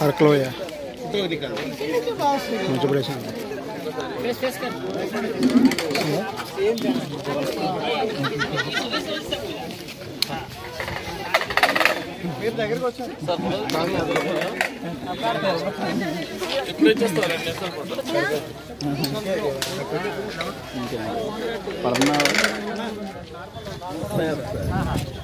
हर क्लो या तो Terima kasih telah menonton!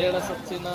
ಏಳು ಸತ್ತಿನ